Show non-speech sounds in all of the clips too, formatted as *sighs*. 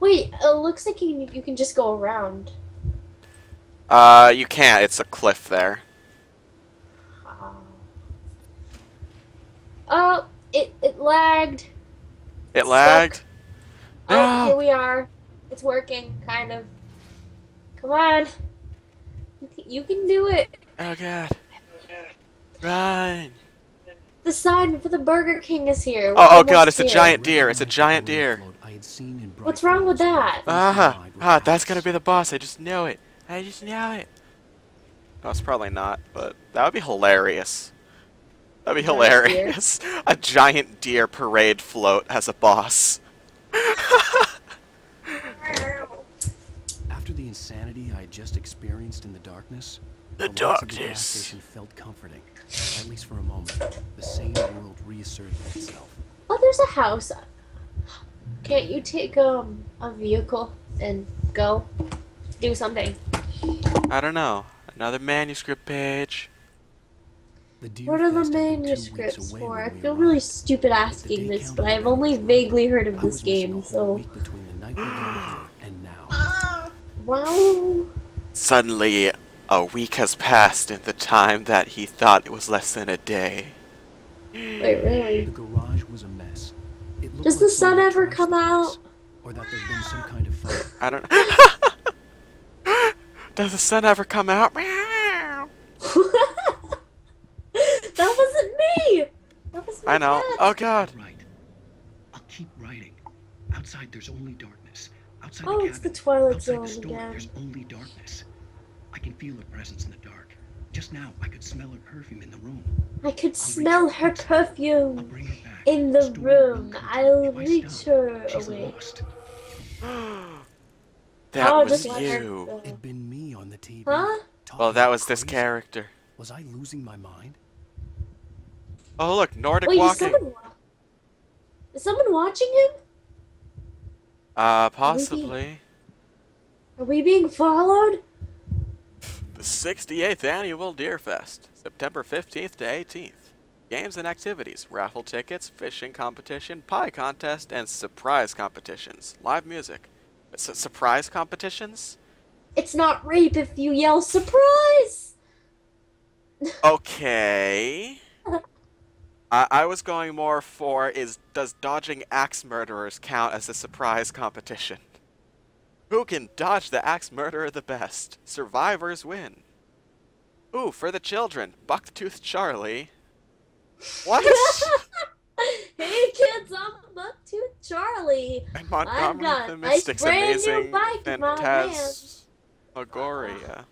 Wait, it looks like you, you can just go around. Uh, you can't. It's a cliff there. Oh, oh it, it lagged. It Stuck. lagged. Oh, No. here we are. It's working, kind of. Come on. You can, you can do it. Oh god. Run. The sign for the Burger King is here. We're Oh, oh god, it's a giant deer. It's a giant deer. What's wrong with that? Ah, ah, that's gonna be the boss. I just know it. I just know it. No, it's probably not, but that would be hilarious. That'd be Giant deer? hilarious. *laughs* A giant deer parade float as a boss. *laughs* After the insanity I had just experienced in the darkness, The lights of the darkness. station felt comforting. At least for a moment, the sane world reasserted itself. Oh, there's a house. Can't you take um a vehicle and go do something? I don't know. Another manuscript page. What are the fest had been two weeks manuscripts for? I feel really stupid asking this, but I've only vaguely heard of this was missing a game, so week between the night we got here and now. *gasps* wow. Suddenly, a week has passed in the time that he thought it was less than a day. Wait, really? The garage was a mess. It looked Does like the sun ever come out? Or that there'd been some kind of fight. *laughs* I don't. know. *laughs* Does the sun ever come out? Meow. *laughs* that wasn't me. That was my I know. cat. Oh god. Right. I'll keep writing. Outside, there's only darkness. Outside Oh, the it's the cabin, Twilight outside Zone the store, again. there's only darkness. I can feel her presence in the dark. Just now, I could smell her perfume in the room. I could reach smell her her. I'll perfume bring her back. In the story room. I'll reach her She's away. lost. *gasps* that oh, was just let her you. It'd been me on the TV. Huh? Well, that was this character. Was I losing my mind? Oh look, Nordic Wait, is walking. someone, wa- is someone watching him? Uh, possibly. Are we being followed? The 68th annual Deer Fest, September 15th to 18th. Games and activities, raffle tickets, fishing competition, pie contest, and surprise competitions. Live music. S- surprise competitions? It's not rape if you yell surprise. *laughs* Okay. *laughs* I, I was going more for is does dodging axe murderers count as a surprise competition? Who can dodge the axe murderer the best? Survivors win. Ooh, for the children, Bucktooth Charlie. What? *laughs* hey kids, I'm Bucktooth Charlie. and I've Montgomery got the a nice Mystic's new amazing bike in my hand. Phantasmagoria.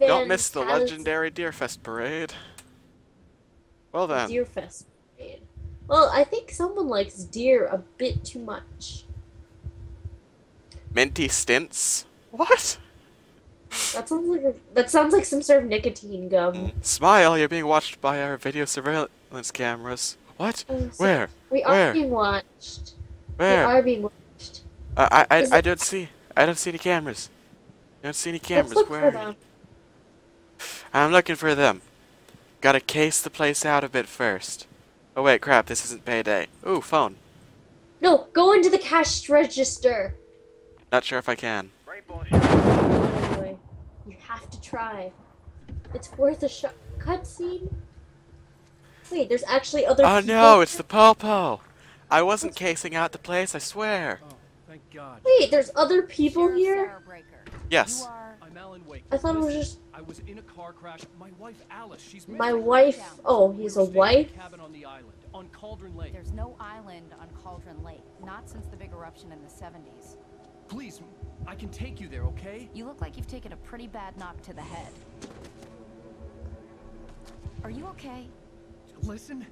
Don't miss the legendary Deerfest parade. Well then, Deer Fest. parade. Well, I think someone likes deer a bit too much. minty stints. What? That sounds like a, that sounds like some sort of nicotine gum. Smile, you're being watched by our video surveillance cameras. What? Oh, so Where? We are Where? being watched. Where? We are being watched. Uh, I I, Is I it- don't see. I don't see any cameras. I don't see any Let's cameras. look Where? for them. I'm looking for them. Gotta case the place out a bit first. Oh wait, crap! This isn't payday. Ooh, phone. No, go into the cash register. Not sure if I can. Anyway, you have to try. It's worth a shot. Cutscene. Wait, there's actually other. Oh people no, it's the popo. I wasn't casing out the place. I swear. Oh, thank God. Wait, there's other people Sheriff here. Yes. Are I'm Alan Wake. I thought it was just I was in a car crash. My wife Alice, she's my wife. Oh, he's a We were staying in wife. cabin on the island, on Cauldron Lake. There's no island on Cauldron Lake, not since the big eruption in the 70s. Please, I can take you there, okay? You look like you've taken a pretty bad knock to the head. Are you okay? Listen,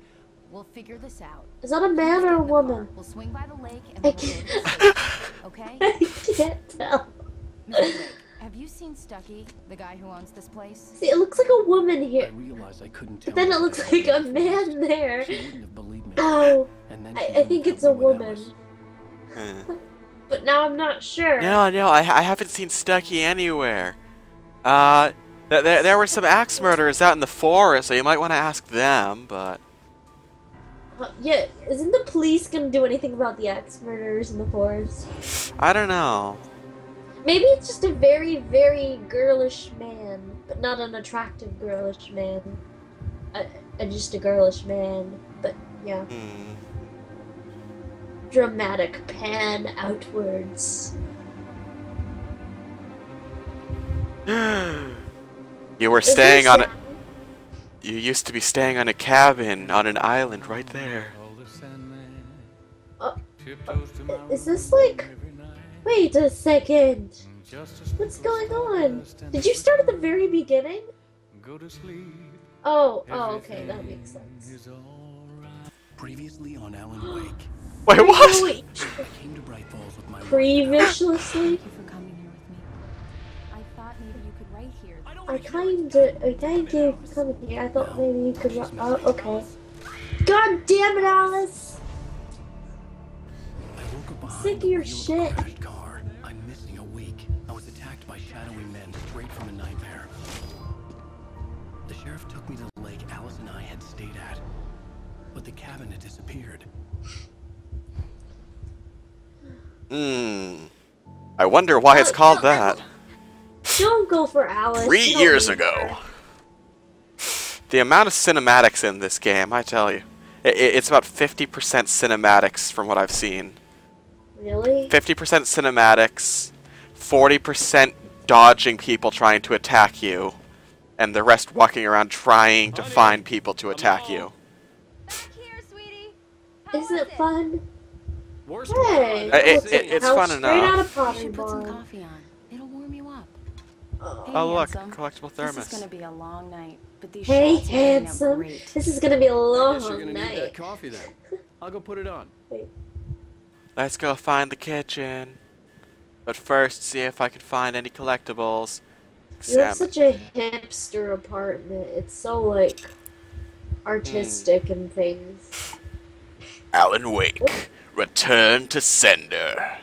We'll figure this out. Is that a man or a woman? We'll swing by the lake and I we'll go can't. the okay? *laughs* I can't tell. Lake, have you seen Stucky, the guy who owns this place? See, it looks like a woman I here, realized I couldn't tell. but then it looks like a man there. She wouldn't have believed me. Oh, And then I- I think it's a woman. But now I'm not sure. No, no, I, I haven't seen Stucky anywhere. Uh, th- there, there were some axe murderers out in the forest, so you might want to ask them, but... Uh, yeah, isn't the police gonna do anything about the axe murderers in the forest? I don't know. Maybe it's just a very, very girlish man, but not an attractive girlish man. Uh, uh, just a girlish man, but yeah. Hmm. Dramatic pan outwards. you were Is staying on a. You used to be staying on a cabin on an island right there. Uh, Is this like? Wait a second. What's going on? Did you start at the very beginning? Oh, oh, okay, that makes sense. Previously on Alan Wake, Wait, what? Wait, I came to Bright Falls with my wife. Thank you for coming here. I thought maybe you could write here. I kinda, I kinda coming here. I thought maybe you could. Oh, okay. God damn it, Alice! I woke up behind Sick of your wheel shit. car. I'm missing a week. I was attacked by shadowy men straight from a nightmare. The sheriff took me to the lake Alice and I had stayed at, but the cabin had disappeared. Hmm. I wonder why it's called that. Don't go for Alice. Three don't years ago. The amount of cinematics in this game, I tell you. I- I- it's about 50% cinematics from what I've seen. Really? 50% cinematics, 40% dodging people trying to attack you, and the rest walking around trying to find people to attack you. Back here, sweetie. How Isn't was it fun? Worst Hey, Uh, it- look, it- it's house fun enough. out of You should put some coffee on. It'll warm you up. Oh. Hey, Oh look, handsome. collectible This is gonna be a long night, but these Hey, shots are turning out handsome. This is gonna be a I guess you're gonna need that coffee then. *laughs* I'll go put it on. Let's go find the kitchen. But first, see if I can find any collectibles. You have such a hipster apartment. It's so like artistic Hmm. and things. Alan Wake, return to sender.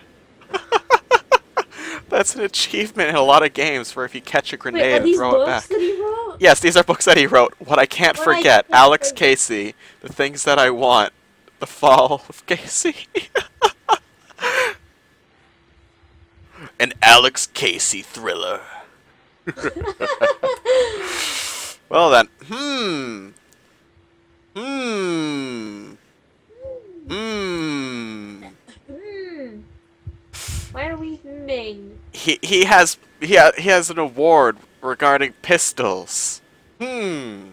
*laughs* That's an achievement in a lot of games where if you catch a Wait, grenade are and these throw it books back. that he wrote? Yes, these are books that he wrote. What I can't What I forget, can't Alex forget. Casey, The Things That I Want, The Fall of Casey. *laughs* An Alex Casey thriller. *laughs* well then. Hmm. Hmm. Hmm. Why are we humming? He has he ha, he has an award regarding pistols. Hmm.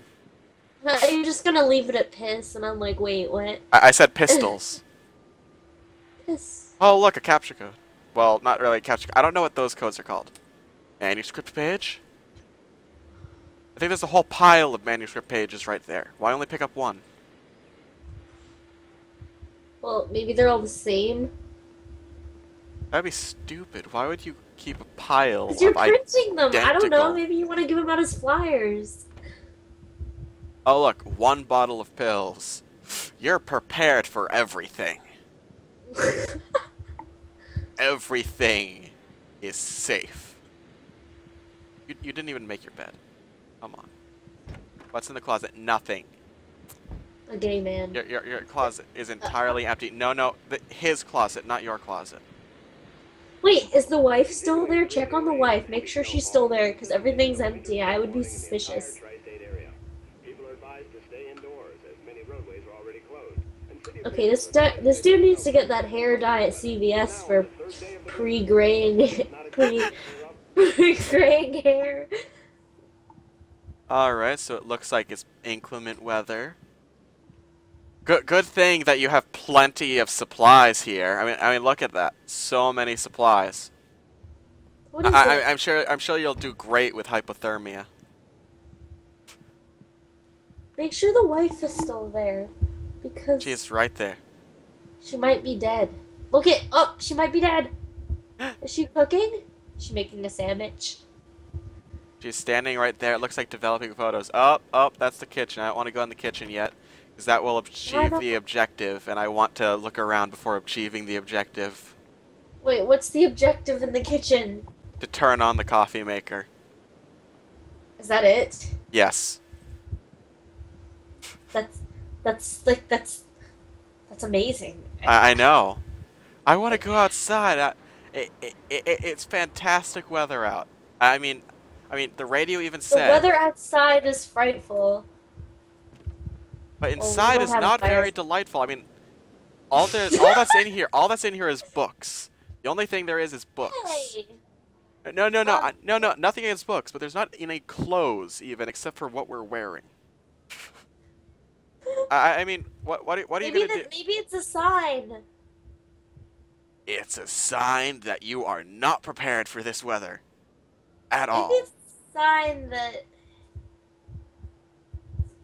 *laughs* Are you just gonna leave it at piss? And I'm like, wait, what? I, I said pistols. *laughs* Piss. Oh, look, a capture code. Well, not really a capture. I don't know what those codes are called. Manuscript page. I think there's a whole pile of manuscript pages right there. Why only pick up one? Well, maybe they're all the same. That'd be stupid. Why would you keep a pile Because you're printing them. I don't know. Maybe you want to give them out as flyers. Oh, look, one bottle of pills. You're prepared for everything. *laughs* Everything is safe. You, you didn't even make your bed. Come on. What's in the closet? Nothing. A gay man. Your, your, your closet is uh, entirely empty. No, no, the, his closet, not your closet. Wait, is the wife still there? Check on the wife. Make sure she's still there, because everything's empty. I would be suspicious. Okay, this this dude needs to get that hair dye at CVS for pre-graying, *laughs* pre *laughs* pre-graying hair. Alright, so it looks like it's inclement weather. Good, good thing that you have plenty of supplies here. I mean, I mean, look at that. So many supplies. What is I, I, I'm sure, I'm sure you'll do great with hypothermia. Make sure the wife is still there, because She's right there. she might be dead. Look at oh, she might be dead. *gasps* Is she cooking? Is she making a sandwich? She's standing right there. It looks like developing photos. Up, oh, up. that's the kitchen. I don't want to go in the kitchen yet, because that will achieve the objective, and I want to look around before achieving the objective. Wait, what's the objective in the kitchen? To turn on the coffee maker. Is that it? Yes. That's that's like that's That's amazing. I, I know. I want to go outside. I, it, it, it, it's fantastic weather out. I mean, I mean, the radio even the said, the weather outside is frightful. But inside don't is not fire. very delightful. I mean, all there, all that's in here, all that's in here is books. The only thing there is is books. No, no, no, Um, no, no, nothing against books, but there's not any clothes even, except for what we're wearing. I, I mean, what, what, what are you maybe gonna that, do? maybe it's a sign. It's a sign that you are not prepared for this weather, at all. Maybe it's a sign that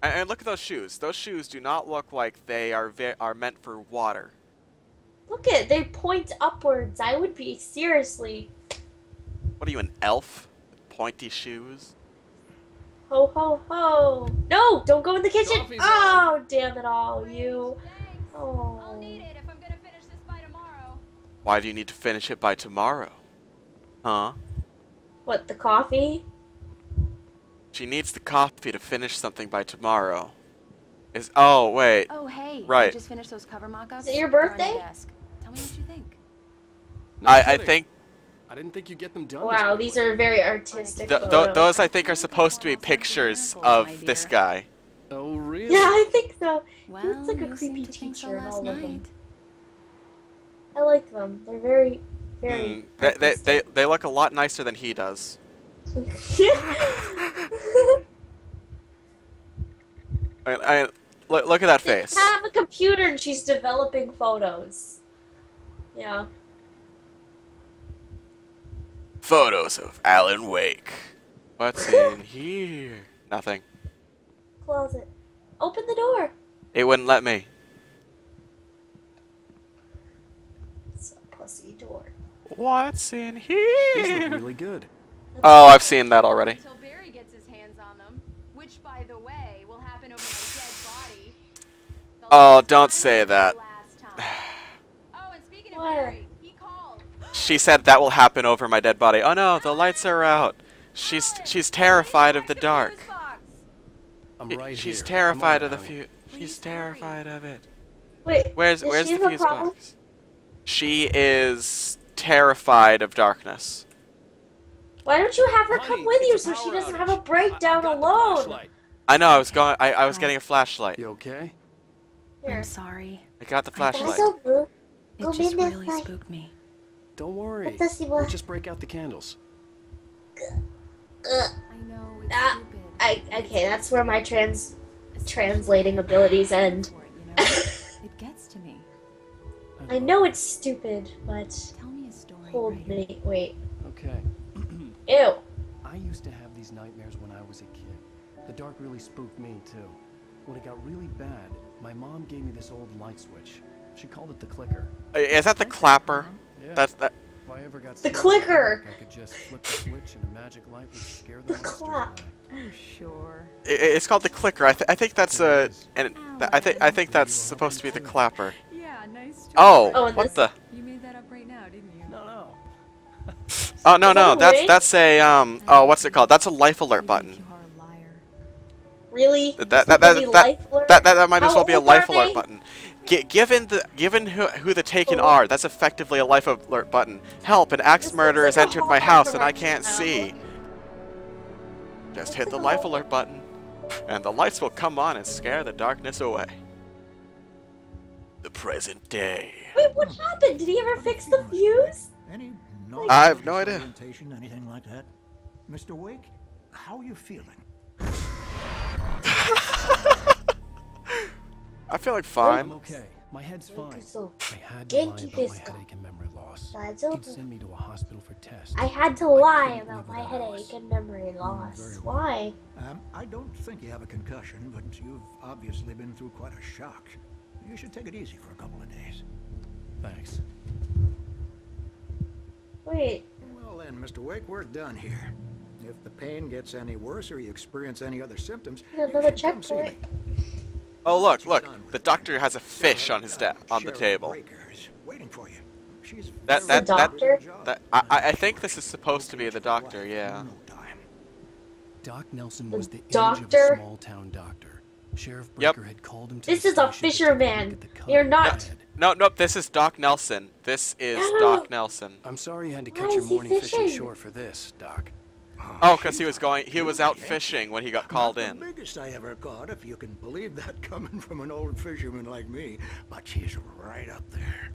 And, and look at those shoes. Those shoes do not look like they are are meant for water. look at they point upwards. I would be seriously What are you, an elf? Pointy shoes? ho ho ho. No, don't go in the kitchen. Coffee's Oh, damn it all, you. Thanks. Oh. I'll need it if I'm gonna finish this by tomorrow. Why do you need to finish it by tomorrow? Huh? What the coffee? She needs the coffee to finish something by tomorrow. Is oh wait. Oh, hey. Right. You just finished those cover mock-ups? Is it your birthday? Tell me what you think. No I, I think I didn't think you'd get them done. Wow, these are very artistic. th- th- those I think are supposed to be pictures of this guy. Oh, really? Yeah, I think so. Well, looks like a creepy seemed so teacher in last all of them. I like them. They're very, very. Mm, they, they, they, they look a lot nicer than he does. I, I, look, look at that They face. have a computer and she's developing photos. Yeah. Photos of Alan Wake. What's *laughs* in here? Nothing. Closet. Open the door. It wouldn't let me. It's a pussy door. What's in These here? look really good. Oh, I've seen that already. Until Barry gets his hands on them, which, by the way, will happen over my dead body. The Oh, don't say that. *sighs* Oh, and speaking of Barry, he called. She said that will happen over my dead body. Oh no, the lights are out. She's she's terrified of the dark. I'm right She's here. terrified of the on, fuse. She's terrified of it. Wait. Where's where's the fuse problem? box? She is terrified of darkness. Why don't you have her Honey, come with you so she doesn't outage. have a breakdown got the alone? I know. I was going. I, I was getting a flashlight. You okay? Here. I'm sorry. I got the flashlight. Go. It just really Frank. spooked me. Don't worry. We'll just break out the candles. I know it's Ah, stupid. I okay. That's where my trans translating abilities end. It, *laughs* you know? it gets to me. I know it's stupid, but Tell me a story. hold writer. me. Wait. Okay. Ew. I used to have these nightmares when I was a kid. The dark really spooked me too. When it got really bad, my mom gave me this old light switch. She called it the clicker. Uh, Is that the clapper? Yeah. That's that. if I ever got The clicker! dark, I could just flip the switch and a magic light would scare the The monsters Oh, sure. i- It's called the clicker. I, th- I think that's a. And th- I think I think that's supposed to be the clapper. Yeah, nice job. Oh, Oh, what this- the? Oh no Is that no, that's that's a um. Oh, what's it called? That's a life alert button. think you are a liar. Really? That that Would that that, life that, that, that might as well be a life alert they? button. G- given the given who, who the taken Oh. are, that's effectively a life alert button. Help! An axe This murderer has like entered my house and I can't now. see. Just hit the life alert button, and the lights will come on and scare the darkness away. The present day. Wait, what happened? Did he ever fix the fuse? Any I have no idea. Anything like that? Mr. Wake, how are you feeling? *laughs* I feel like I'm fine. okay. My head's fine. So, I had to lie about my headache and memory loss. That's He'd send me to a hospital for tests. I had to lie about my headache and memory loss. Why? Um, I don't think you have a concussion, but you've obviously been through quite a shock. You should take it easy for a couple of days. Thanks. Wait. Well then, Mr. Wake, we're done here. If the pain gets any worse or you experience any other symptoms, There's you another should come checkpoint. Oh look, look. The doctor has a fish on his de- on the table. Breaker is waiting for you. She's That- very that- that- good at her job. That I, I I think this is supposed to be the doctor. Yeah. Doc Nelson was the age of doctor? a small town doctor. Sheriff Yep. Had called him to This the is a station to take fisherman. look at the cub You're not- no, No, nope, this is Doc Nelson. This is No. *gasps* Doc Nelson. I'm sorry you had to Why cut your morning fishing fishing? short for this, Doc. Oh, because he was going, he was out fishing when he got called Not in. the biggest I ever caught, if you can believe that *laughs* coming from an old fisherman like me. But she's right up there.